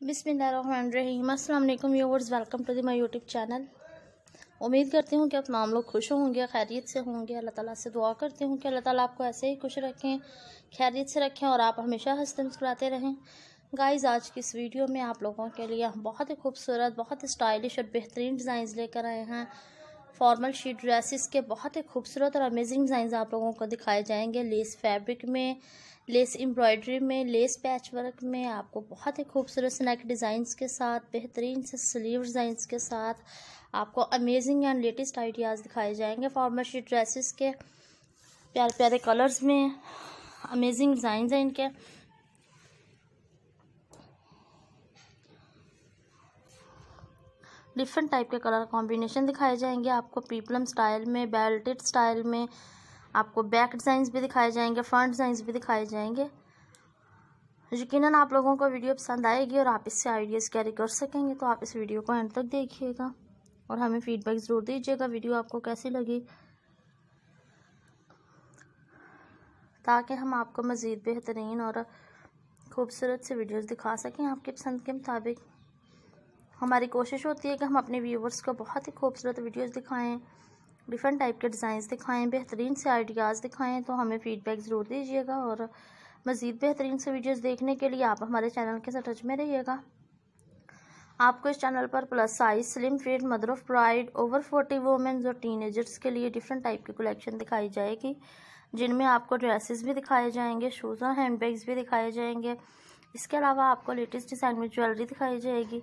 बिसमीम अल्लाम viewers welcome to the my YouTube channel. उम्मीद करती हूँ कि आप तमाम लोग खुश होंगे, खैरियत से होंगे। अल्लाह ताला से दुआ करती हूँ कि अल्लाह ताला आपको ऐसे ही खुश रखें, खैरियत से रखें और आप हमेशा हँसते मुस्कुराते रहें। गाइस आज की इस वीडियो में आप लोगों के लिए बहुत ही खूबसूरत, बहुत ही स्टाइलिश और बेहतरीन डिज़ाइन लेकर आए हैं। फॉर्मल शीट ड्रेसेस के बहुत ही खूबसूरत और अमेजिंग डिज़ाइन आप लोगों को दिखाए जाएँगे। लेस फैब्रिक में, लेस एम्ब्रॉयडरी में, लेस पैच वर्क में आपको बहुत ही खूबसूरत स्नैक डिज़ाइंस के साथ, बेहतरीन से स्लीव डिज़ाइंस के साथ आपको अमेजिंग एंड लेटेस्ट आइडियाज़ दिखाए जाएँगे फॉर्मल शीट ड्रेसेस के। प्यारे प्यारे कलर्स में अमेजिंग डिज़ाइन हैं इनके। डिफरेंट टाइप के कलर कॉम्बिनेशन दिखाए जाएँगे। आपको पीपलम स्टाइल में बेल्टेड स्टाइल में, आपको बैक डिज़ाइंस भी दिखाए जाएँगे फ्रंट डिज़ाइंस भी दिखाए जाएँगे। यकीनन आप लोगों को वीडियो पसंद आएगी और आप इससे आइडियाज़ कैरी कर सकेंगे तो आप इस वीडियो को एंड तक देखिएगा। और हमें फीडबैक ज़रूर दीजिएगा, वीडियो आपको कैसी लगी, ताकि हम आपको मज़ीद बेहतरीन और खूबसूरत से वीडियोस दिखा सकें आपकी पसंद के मुताबिक। हमारी कोशिश होती है कि हम अपने व्यूवर्स को बहुत ही खूबसूरत वीडियोस दिखाएँ डिफरेंट टाइप के डिज़ाइंस दिखाएँ, बेहतरीन से आइडियाज़ दिखाएँ तो हमें फ़ीडबैक ज़रूर दीजिएगा और मज़ीद बेहतरीन से वीडियोस देखने के लिए आप हमारे चैनल के साथ टच में रहिएगा। आपको इस चैनल पर plus size slim fit mother of pride over forty women's और टीनेजर्स के लिए डिफरेंट टाइप की कलेक्शन दिखाई जाएगी, जिनमें आपको ड्रेसेस भी दिखाए जाएँगे शूज़ और हैंड बैग्स भी दिखाए जाएँगे। इसके अलावा आपको लेटेस्ट डिज़ाइन में ज्वेलरी दिखाई जाएगी।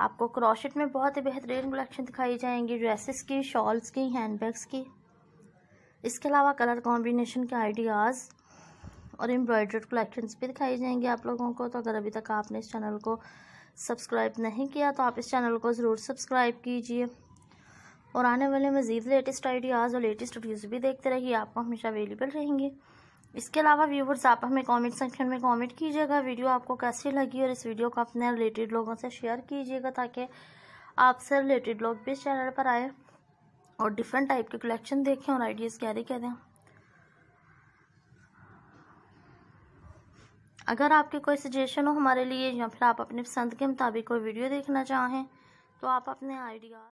आपको क्रॉशेट में बहुत ही बेहतरीन कलेक्शन दिखाई जाएँगी, ड्रेसेस की, शॉल्स की हैंड बैग्स की। इसके अलावा कलर कॉम्बिनेशन के आइडियाज़ और एम्ब्रॉयडर्ड कलेक्शंस भी दिखाई जाएँगे आप लोगों को। तो अगर अभी तक आपने इस चैनल को सब्सक्राइब नहीं किया तो आप इस चैनल को ज़रूर सब्सक्राइब कीजिए। और आने वाले मज़ीद लेटेस्ट आइडियाज़ और लेटेस्ट वीडियोज़ भी देखते रहिए। आपको हमेशा अवेलेबल रहेंगे। इसके अलावा व्यूवर्स आप हमें कमेंट सेक्शन में कमेंट कीजिएगा। वीडियो आपको कैसी लगी और इस वीडियो को अपने रिलेटेड लोगों से शेयर कीजिएगा ताकि आपसे रिलेटेड लोग भी इस चैनल पर आए और डिफरेंट टाइप के कलेक्शन देखें और आइडियाज़ कैरी करें अगर आपके कोई सजेशन हो हमारे लिए या फिर आप अपनी पसंद के मुताबिक कोई वीडियो देखना चाहें तो आप अपने आइडिया